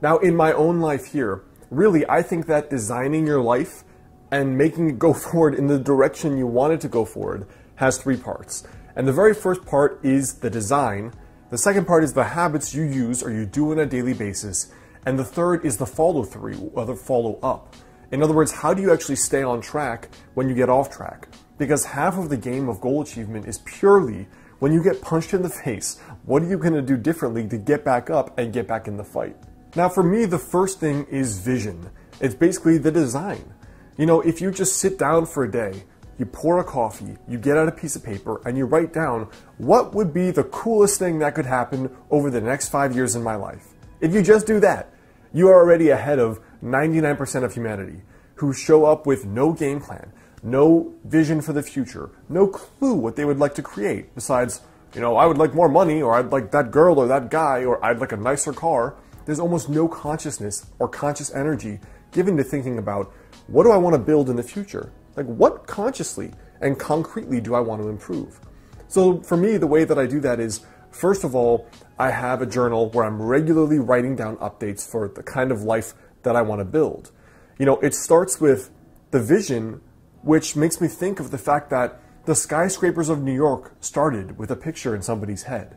Now, in my own life here, really, I think that designing your life and making it go forward in the direction you want it to go forward has three parts. And the very first part is the design. The second part is the habits you use or you do on a daily basis. And the third is the follow through or the follow up. In other words, how do you actually stay on track when you get off track? Because half of the game of goal achievement is purely when you get punched in the face, what are you going to do differently to get back up and get back in the fight? Now, for me, the first thing is vision. It's basically the design. You know, if you just sit down for a day, you pour a coffee, you get out a piece of paper, and you write down what would be the coolest thing that could happen over the next five years in my life. If you just do that, you are already ahead of 99% of humanity who show up with no game plan, no vision for the future, no clue what they would like to create besides, you know, I would like more money, or I'd like that girl or that guy, or I'd like a nicer car. There's almost no consciousness or conscious energy given to thinking about what do I want to build in the future? Like, what consciously and concretely do I want to improve? So, for me, the way that I do that is first of all, I have a journal where I'm regularly writing down updates for the kind of life that I want to build. You know, it starts with the vision, which makes me think of the fact that the skyscrapers of New York started with a picture in somebody's head.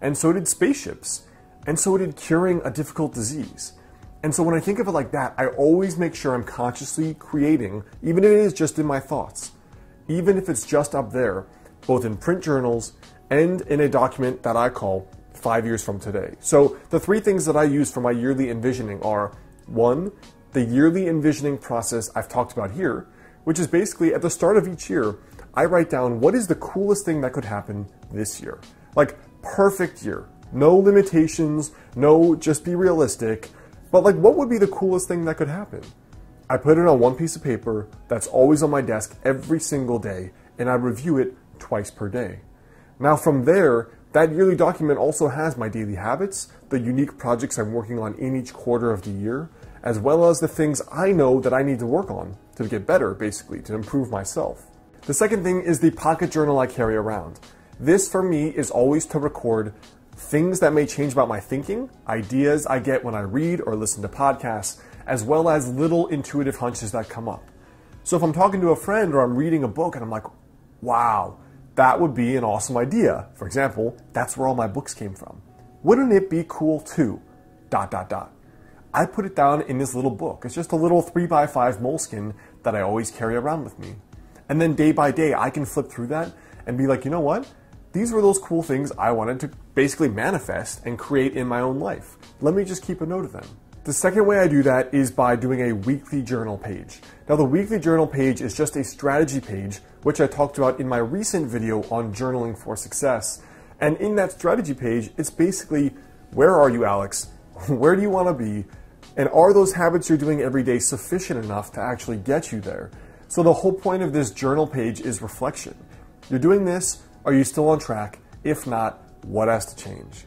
And so did spaceships. And so did curing a difficult disease. And so when I think of it like that, I always make sure I'm consciously creating, even if it is just in my thoughts, even if it's just up there, both in print journals and in a document that I call five years from today. So the three things that I use for my yearly envisioning are one, the yearly envisioning process I've talked about here, which is basically at the start of each year, I write down what is the coolest thing that could happen this year. Like perfect year, no limitations, no just be realistic but like, what would be the coolest thing that could happen? I put it on one piece of paper that's always on my desk every single day, and I review it twice per day. Now, from there, that yearly document also has my daily habits, the unique projects I'm working on in each quarter of the year, as well as the things I know that I need to work on to get better, basically, to improve myself. The second thing is the pocket journal I carry around. This, for me, is always to record things that may change about my thinking, ideas I get when I read or listen to podcasts, as well as little intuitive hunches that come up. So if I'm talking to a friend or I'm reading a book and I'm like, wow, that would be an awesome idea. For example, that's where all my books came from. Wouldn't it be cool too? Dot, dot, dot. I put it down in this little book. It's just a little 3x5 moleskin that I always carry around with me. And then day by day, I can flip through that and be like, you know what? These were those cool things I wanted to basically manifest and create in my own life. Let me just keep a note of them. The second way I do that is by doing a weekly journal page. Now, the weekly journal page is just a strategy page, which I talked about in my recent video on journaling for success. And in that strategy page, it's basically where are you, Alex? Where do you want to be? And are those habits you're doing every day sufficient enough to actually get you there? So, the whole point of this journal page is reflection. You're doing this are you still on track? If not, what has to change?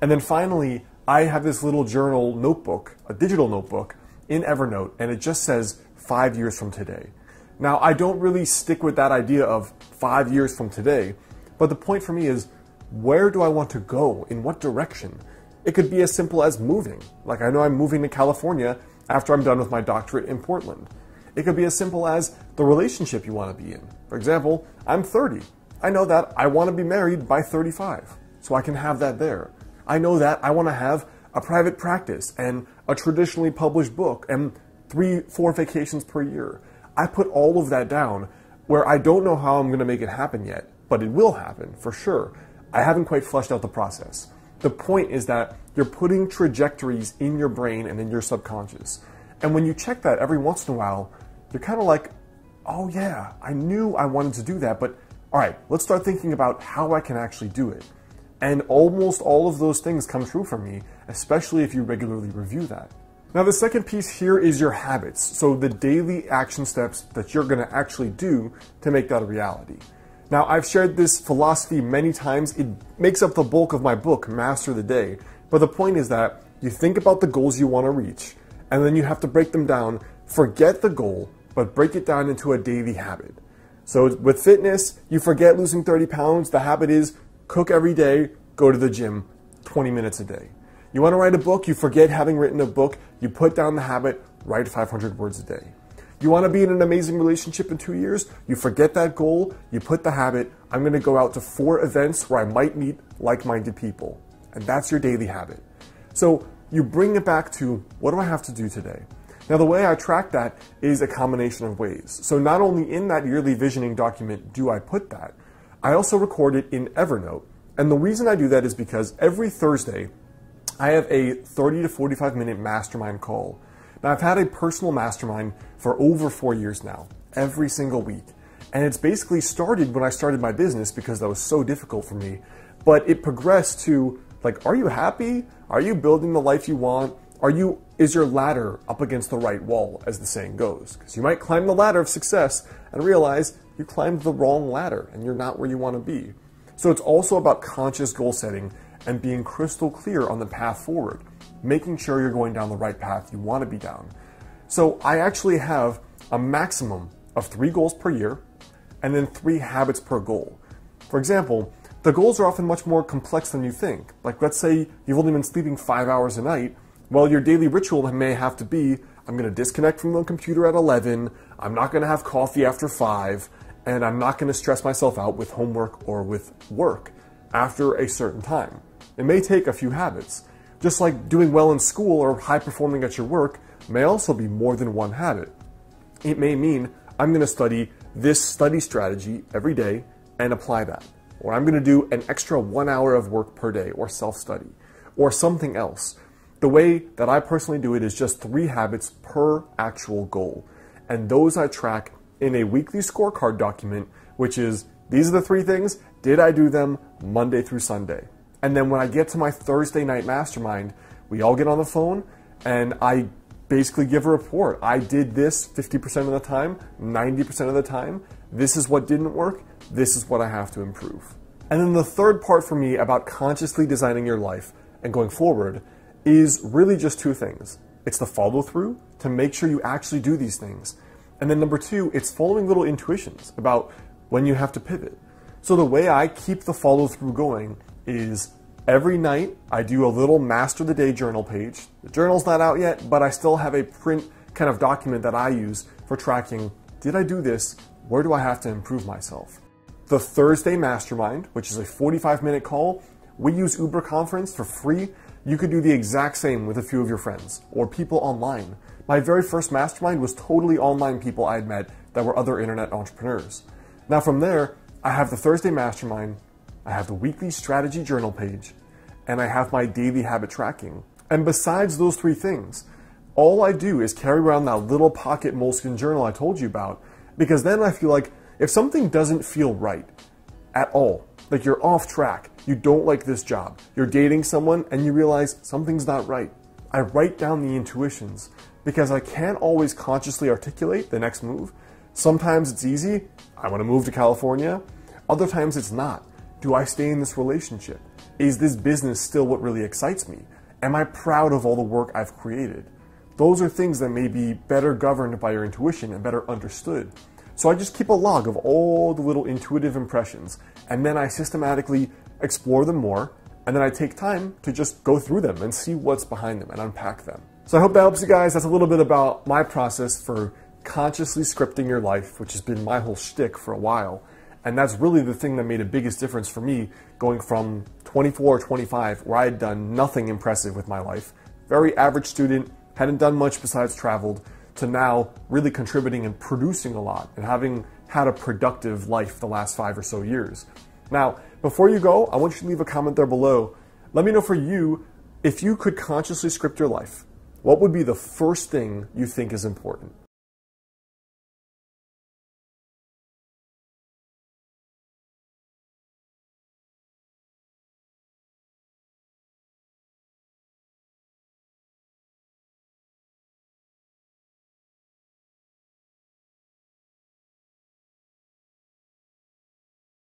And then finally, I have this little journal notebook, a digital notebook in Evernote, and it just says five years from today. Now, I don't really stick with that idea of five years from today, but the point for me is where do I want to go? In what direction? It could be as simple as moving. Like, I know I'm moving to California after I'm done with my doctorate in Portland. It could be as simple as the relationship you want to be in. For example, I'm 30. I know that I want to be married by 35, so I can have that there. I know that I want to have a private practice and a traditionally published book and three, four vacations per year. I put all of that down where I don't know how I'm going to make it happen yet, but it will happen for sure. I haven't quite fleshed out the process. The point is that you're putting trajectories in your brain and in your subconscious. And when you check that every once in a while, you're kind of like, oh yeah, I knew I wanted to do that, but all right, let's start thinking about how I can actually do it. And almost all of those things come true for me, especially if you regularly review that. Now, the second piece here is your habits. So, the daily action steps that you're going to actually do to make that a reality. Now, I've shared this philosophy many times. It makes up the bulk of my book, Master the Day. But the point is that you think about the goals you want to reach, and then you have to break them down. Forget the goal, but break it down into a daily habit. So with fitness, you forget losing 30 pounds. The habit is cook every day, go to the gym 20 minutes a day. You want to write a book, you forget having written a book, you put down the habit, write 500 words a day. You want to be in an amazing relationship in two years, you forget that goal, you put the habit, I'm going to go out to four events where I might meet like minded people. And that's your daily habit. So you bring it back to what do I have to do today? Now, the way I track that is a combination of ways. So, not only in that yearly visioning document do I put that, I also record it in Evernote. And the reason I do that is because every Thursday, I have a 30 to 45 minute mastermind call. Now, I've had a personal mastermind for over four years now, every single week. And it's basically started when I started my business because that was so difficult for me. But it progressed to like, are you happy? Are you building the life you want? Are you is your ladder up against the right wall, as the saying goes? Because you might climb the ladder of success and realize you climbed the wrong ladder and you're not where you want to be. So it's also about conscious goal setting and being crystal clear on the path forward, making sure you're going down the right path you want to be down. So I actually have a maximum of three goals per year and then three habits per goal. For example, the goals are often much more complex than you think. Like, let's say you've only been sleeping five hours a night. Well, your daily ritual may have to be I'm going to disconnect from the computer at 11, I'm not going to have coffee after 5, and I'm not going to stress myself out with homework or with work after a certain time. It may take a few habits. Just like doing well in school or high performing at your work may also be more than one habit. It may mean I'm going to study this study strategy every day and apply that. Or I'm going to do an extra one hour of work per day or self study or something else. The way that I personally do it is just three habits per actual goal. And those I track in a weekly scorecard document, which is these are the three things. Did I do them Monday through Sunday? And then when I get to my Thursday night mastermind, we all get on the phone and I basically give a report. I did this 50% of the time, 90% of the time. This is what didn't work. This is what I have to improve. And then the third part for me about consciously designing your life and going forward is really just two things. It's the follow through to make sure you actually do these things. And then number two, it's following little intuitions about when you have to pivot. So the way I keep the follow through going is every night I do a little master the day journal page. The journal's not out yet, but I still have a print kind of document that I use for tracking did I do this? Where do I have to improve myself? The Thursday Mastermind, which is a 45 minute call, we use Uber Conference for free. You could do the exact same with a few of your friends or people online. My very first mastermind was totally online people I had met that were other internet entrepreneurs. Now, from there, I have the Thursday Mastermind, I have the weekly strategy journal page, and I have my daily habit tracking. And besides those three things, all I do is carry around that little pocket moleskin journal I told you about, because then I feel like if something doesn't feel right at all, like you're off track, you don't like this job, you're dating someone and you realize something's not right, I write down the intuitions because I can't always consciously articulate the next move. Sometimes it's easy, I want to move to California. Other times it's not. Do I stay in this relationship? Is this business still what really excites me? Am I proud of all the work I've created? Those are things that may be better governed by your intuition and better understood. So I just keep a log of all the little intuitive impressions, and then I systematically explore them more, and then I take time to just go through them and see what's behind them and unpack them. So I hope that helps you guys. That's a little bit about my process for consciously scripting your life, which has been my whole shtick for a while. And that's really the thing that made the biggest difference for me going from 24 or 25, where I had done nothing impressive with my life, very average student, hadn't done much besides traveled, to now really contributing and producing a lot and having had a productive life the last five or so years. Now, before you go, I want you to leave a comment there below. Let me know for you if you could consciously script your life what would be the first thing you think is important?